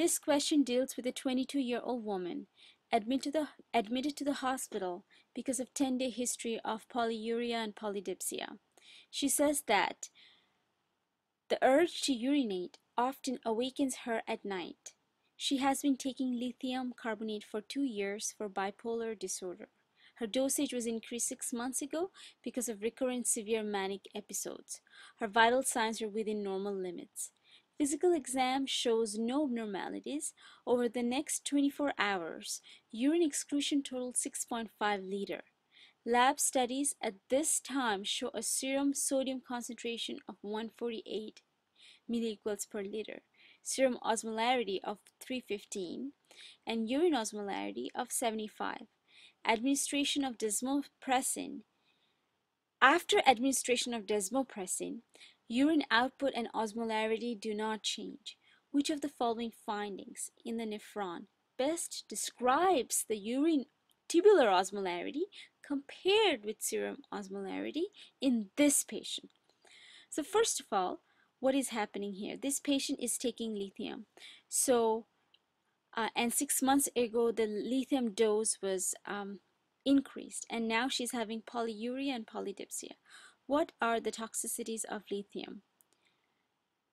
This question deals with a 22-year-old woman admitted to, the, admitted to the hospital because of 10-day history of polyuria and polydipsia. She says that the urge to urinate often awakens her at night. She has been taking lithium carbonate for two years for bipolar disorder. Her dosage was increased six months ago because of recurrent severe manic episodes. Her vital signs are within normal limits. Physical exam shows no abnormalities. Over the next 24 hours, urine excretion totaled 6.5 liter. Lab studies at this time show a serum sodium concentration of 148 milliequals per liter, serum osmolarity of 315, and urine osmolarity of 75. Administration of desmopressin. After administration of desmopressin, Urine output and osmolarity do not change. Which of the following findings in the nephron best describes the urine tubular osmolarity compared with serum osmolarity in this patient? So first of all, what is happening here? This patient is taking lithium. So, uh, and six months ago, the lithium dose was um, increased, and now she's having polyuria and polydipsia. What are the toxicities of lithium?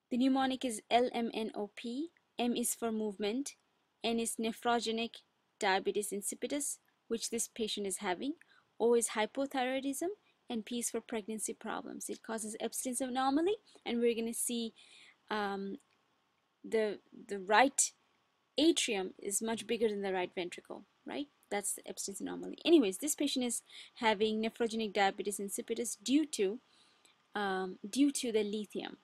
The mnemonic is LMNOP. M is for movement. N is nephrogenic diabetes insipidus, which this patient is having. O is hypothyroidism. And P is for pregnancy problems. It causes Ebstein's anomaly, and we're going to see um, the, the right atrium is much bigger than the right ventricle, right? That's the Ebstein's anomaly. Anyways, this patient is having nephrogenic diabetes insipidus due to um, due to the lithium.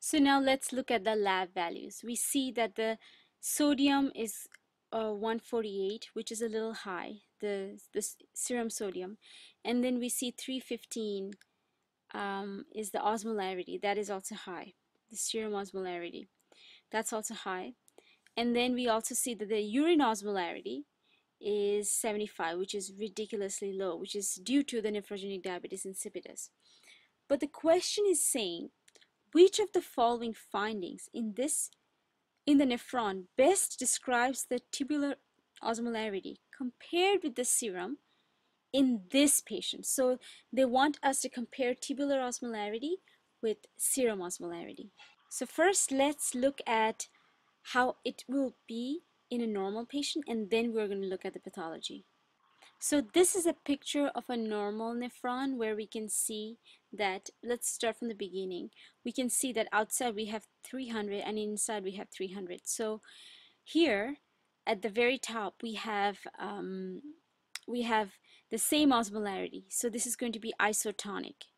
So now let's look at the lab values. We see that the sodium is uh, 148, which is a little high, the, the serum sodium. And then we see 315 um, is the osmolarity. That is also high, the serum osmolarity. That's also high. And then we also see that the urine osmolarity is 75, which is ridiculously low, which is due to the nephrogenic diabetes insipidus. But the question is saying, which of the following findings in this in the nephron best describes the tubular osmolarity compared with the serum in this patient? So they want us to compare tubular osmolarity with serum osmolarity. So first let's look at how it will be in a normal patient and then we're going to look at the pathology. So this is a picture of a normal nephron where we can see that, let's start from the beginning, we can see that outside we have 300 and inside we have 300. So here at the very top we have um, we have the same osmolarity. So this is going to be isotonic.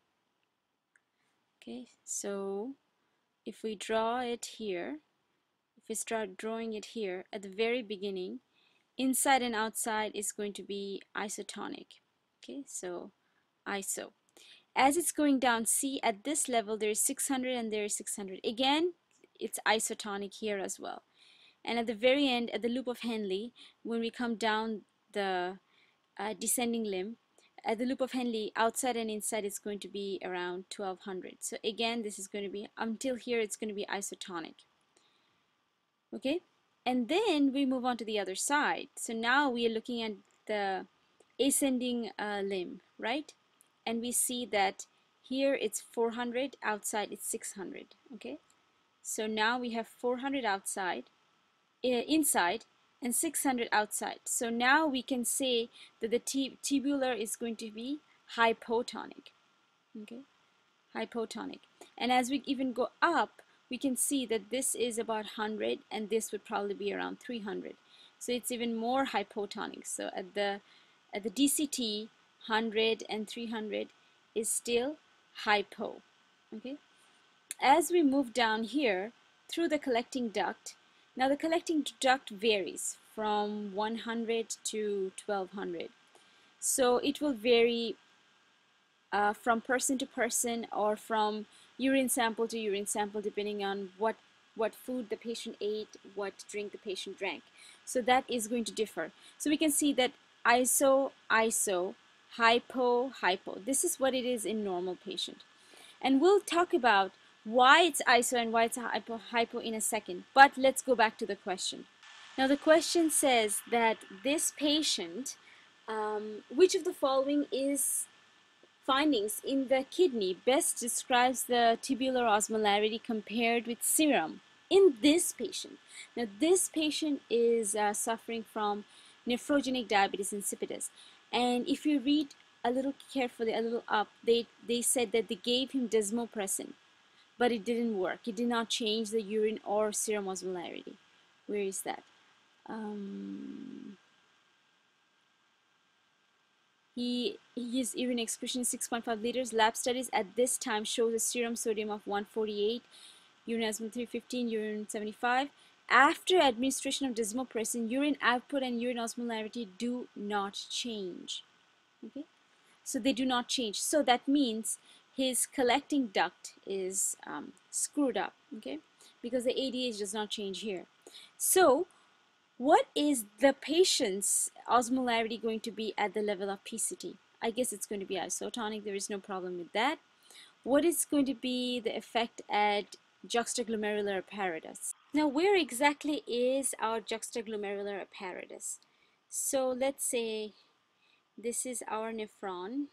Okay, so if we draw it here, we start drawing it here at the very beginning, inside and outside is going to be isotonic. Okay, so iso. As it's going down, see at this level there is 600 and there is 600. Again, it's isotonic here as well. And at the very end, at the loop of Henle, when we come down the uh, descending limb, at the loop of Henle, outside and inside is going to be around 1200. So again, this is going to be, until here, it's going to be isotonic okay? And then we move on to the other side. So now we are looking at the ascending uh, limb right? And we see that here it's 400 outside it's 600 okay? So now we have 400 outside uh, inside and 600 outside. So now we can say that the tubular is going to be hypotonic okay? Hypotonic. And as we even go up we can see that this is about 100 and this would probably be around 300 so it's even more hypotonic. So at the at the DCT 100 and 300 is still hypo okay? As we move down here through the collecting duct now the collecting duct varies from 100 to 1200 so it will vary uh, from person to person or from urine sample to urine sample depending on what what food the patient ate, what drink the patient drank. So that is going to differ. So we can see that iso, iso, hypo, hypo. This is what it is in normal patient. And we'll talk about why it's iso and why it's hypo, hypo in a second. But let's go back to the question. Now the question says that this patient, um, which of the following is findings in the kidney best describes the tubular osmolarity compared with serum in this patient. Now this patient is uh, suffering from nephrogenic diabetes insipidus and if you read a little carefully, a little up, they, they said that they gave him desmopressin but it didn't work. It did not change the urine or serum osmolarity. Where is that? Um, he his urine excretion 6.5 liters. Lab studies at this time show a serum sodium of 148, urine osmolarity 315, urine 75. After administration of desmopressin, urine output and urine osmolarity do not change. Okay, so they do not change. So that means his collecting duct is um, screwed up, okay, because the ADH does not change here. So what is the patient's osmolarity going to be at the level of PCT? I guess it's going to be isotonic. There is no problem with that. What is going to be the effect at juxtaglomerular apparatus? Now, where exactly is our juxtaglomerular apparatus? So let's say this is our nephron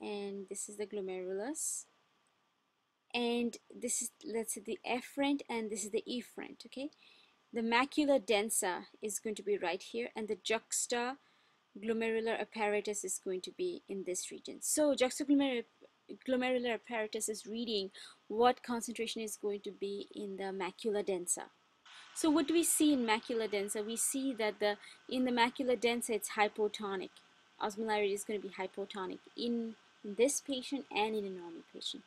and this is the glomerulus and this is let's say the efferent and this is the efferent okay the macula densa is going to be right here and the juxta glomerular apparatus is going to be in this region so juxtaglomerular glomerular apparatus is reading what concentration is going to be in the macula densa so what do we see in macula densa we see that the in the macula densa it's hypotonic osmolarity is going to be hypotonic in in this patient and in a normal patient.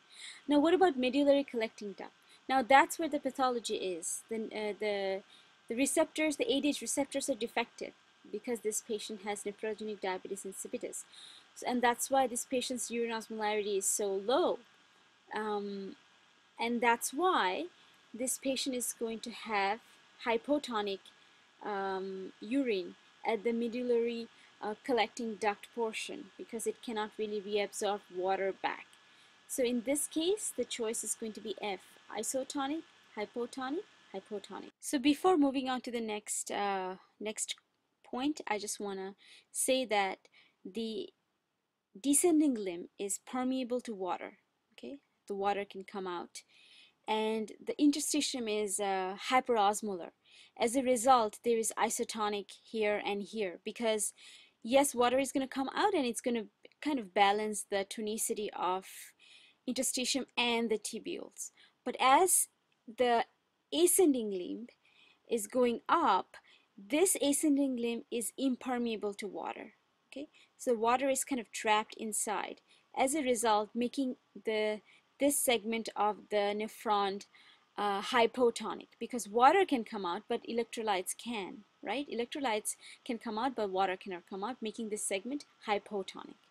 Now what about medullary collecting duct? Now that's where the pathology is. The, uh, the, the receptors, the ADH receptors are defective because this patient has nephrogenic diabetes insipidus. So, and that's why this patient's urine osmolarity is so low. Um, and that's why this patient is going to have hypotonic um, urine at the medullary uh, collecting duct portion because it cannot really reabsorb water back. So in this case, the choice is going to be F, isotonic, hypotonic, hypotonic. So before moving on to the next, uh, next point, I just want to say that the descending limb is permeable to water, okay? The water can come out. And the interstitium is uh, hyperosmolar. As a result, there is isotonic here and here because yes, water is going to come out and it's going to kind of balance the tonicity of interstitium and the tubules. But as the ascending limb is going up, this ascending limb is impermeable to water. Okay, so water is kind of trapped inside. As a result, making the this segment of the nephron uh, hypotonic because water can come out, but electrolytes can right? Electrolytes can come out, but water cannot come out, making this segment hypotonic.